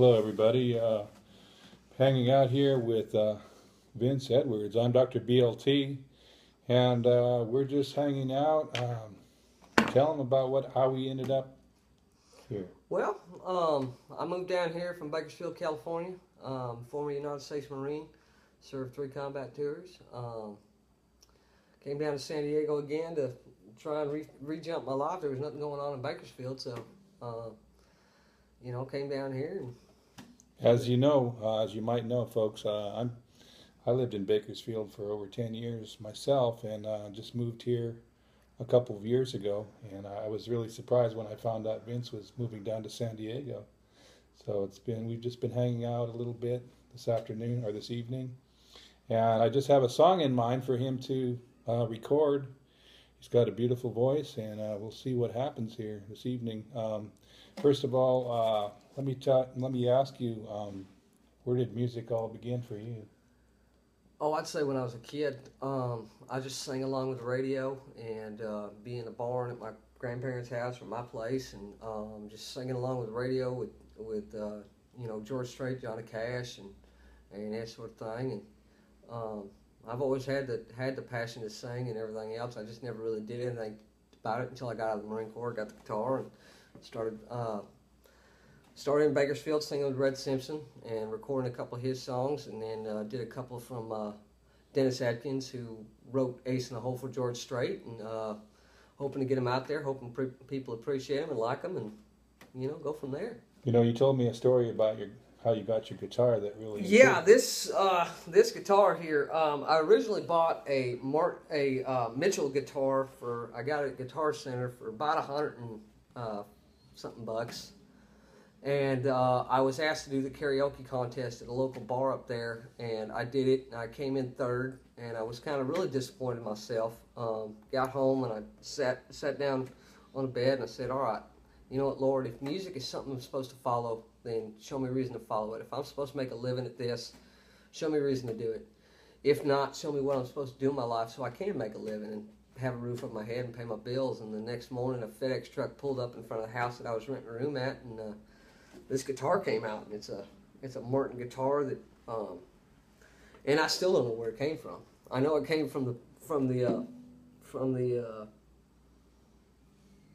Hello, everybody. Uh, hanging out here with uh, Vince Edwards. I'm Dr. BLT, and uh, we're just hanging out. Um, tell him about what how we ended up here. Well, um, I moved down here from Bakersfield, California. Um, former United States Marine, served three combat tours. Um, came down to San Diego again to try and re- re-jump my life. There was nothing going on in Bakersfield, so uh, you know, came down here and As you know, uh, as you might know, folks, uh, I'm I lived in Bakersfield for over ten years myself, and uh, just moved here a couple of years ago. And I was really surprised when I found out Vince was moving down to San Diego. So it's been we've just been hanging out a little bit this afternoon or this evening, and I just have a song in mind for him to uh, record. He's got a beautiful voice, and uh, we'll see what happens here this evening. Um, first of all, uh, let me ta- let me ask you, um, where did music all begin for you? Oh, I'd say when I was a kid, um, I just sang along with the radio and uh, be in the barn at my grandparents' house or my place, and um, just singing along with the radio with with uh, you know George Strait, Johnny Cash, and and that sort of thing. And um, I've always had the had the passion to sing and everything else. I just never really did anything about it until I got out of the Marine Corps, got the guitar, and started. Uh, started in Bakersfield singing with Red Simpson and recording a couple of his songs, and then uh, did a couple from uh, Dennis Adkins, who wrote Ace in the Hole for George Strait, and uh, hoping to get him out there, hoping pre- people appreciate him and like him, and you know, go from there. You know, you told me a story about your how you got your guitar that really Yeah, this uh, this guitar here, um, I originally bought a Mart a uh, Mitchell guitar for I got it at Guitar Center for about a hundred and uh, something bucks, and uh, I was asked to do the karaoke contest at a local bar up there, and I did it, and I came in third, and I was kind of really disappointed in myself. Um, got home and I sat sat down on the bed and I said, all right, you know what, Lord, if music is something I'm supposed to follow, then show me a reason to follow it. If I'm supposed to make a living at this, show me a reason to do it. If not, show me what I'm supposed to do in my life so I can make a living and have a roof over my head and pay my bills. And the next morning, a FedEx truck pulled up in front of the house that I was renting a room at, and uh, this guitar came out, and it's a it's a Martin guitar that, um, and I still don't know where it came from. I know it came from the from the uh, from the uh,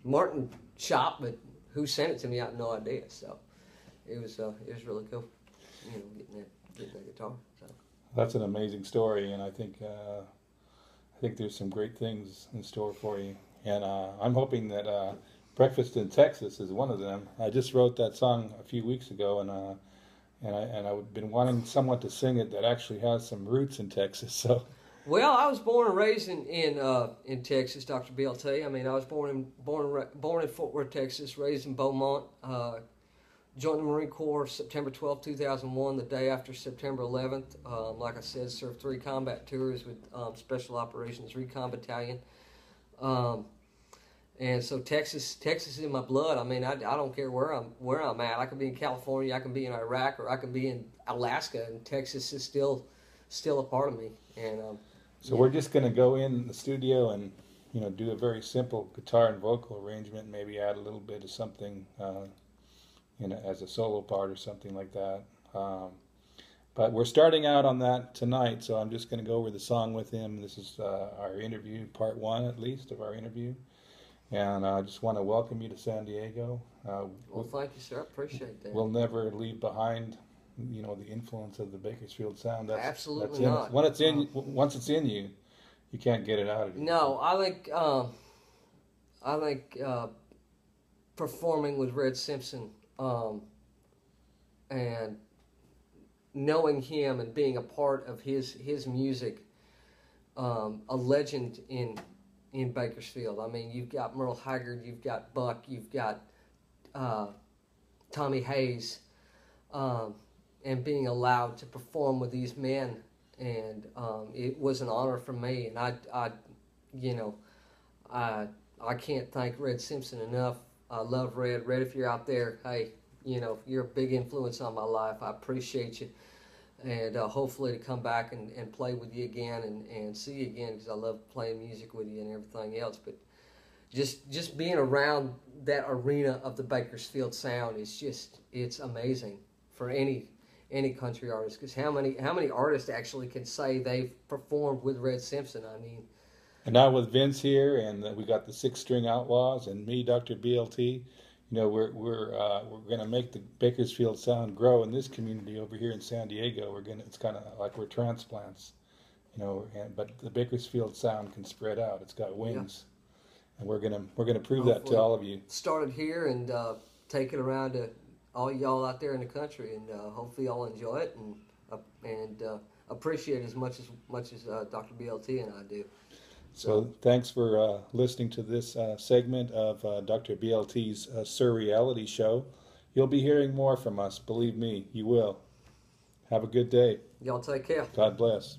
Martin shop, but who sent it to me, I have no idea. So it was uh, it was really cool, you know, getting that getting that guitar. So That's an amazing story, and I think uh, I think there's some great things in store for you. And uh, I'm hoping that uh, "Breakfast in Texas" is one of them. I just wrote that song a few weeks ago, and uh, and I and I've been wanting someone to sing it that actually has some roots in Texas. So Well, I was born and raised in in, uh, in Texas, Doctor BLT. I mean, I was born in born born in Fort Worth, Texas, raised in Beaumont. Uh, joined the Marine Corps September 12, 2001, the day after September 11th. Um, like I said, served three combat tours with um, Special Operations Recon Battalion. Um, and so Texas, Texas is in my blood. I mean, I, I don't care where I'm where I'm at. I can be in California, I can be in Iraq, or I can be in Alaska, and Texas is still still a part of me. And um, so we're just going to go in the studio and you know do a very simple guitar and vocal arrangement, maybe add a little bit of something. Uh, you know, as a solo part or something like that. Um, but we're starting out on that tonight, so I'm just going to go over the song with him. This is uh, our interview, part one at least of our interview. And I just want to welcome you to San Diego. Uh, well, thank you, sir. I appreciate that. we'll never leave behind, you know, the influence of the Bakersfield sound. That's, Absolutely that's not. When it's in, once it's in you, you can't get it out of you. No, I like um, I think uh, performing with Red Simpson um, and knowing him and being a part of his his music, um, a legend in in Bakersfield. I mean, you've got Merle Haggard, you've got Buck, you've got uh, Tommy Hayes, um, and being allowed to perform with these men, and um, it was an honor for me. And I, I, you know, I I can't thank Red Simpson enough. I love Red. Red, if you're out there, hey, you know, you're a big influence on my life. I appreciate you. And uh, hopefully to come back and, and play with you again and, and see you again because I love playing music with you and everything else. But just just being around that arena of the Bakersfield sound is just it's amazing for any any country artist. Because how many how many artists actually can say they've performed with Red Simpson? I mean, And now with Vince here, and we got the Six String Outlaws, and me, Dr. BLT. You know, we're we're uh, we're going to make the Bakersfield sound grow in this community over here in San Diego. We're gonna it's kind of like we're transplants, you know. And, but the Bakersfield sound can spread out. It's got wings, and we're gonna we're gonna prove that to all of you. started here and uh, take it around to all y'all out there in the country, and uh, hopefully y'all enjoy it and uh, and uh, appreciate it as much as much as uh, Dr. BLT and I do. So thanks for uh, listening to this uh, segment of uh, Dr. BLT's uh, Surreality Show. You'll be hearing more from us. Believe me, you will. Have a good day. Y'all take care. God bless.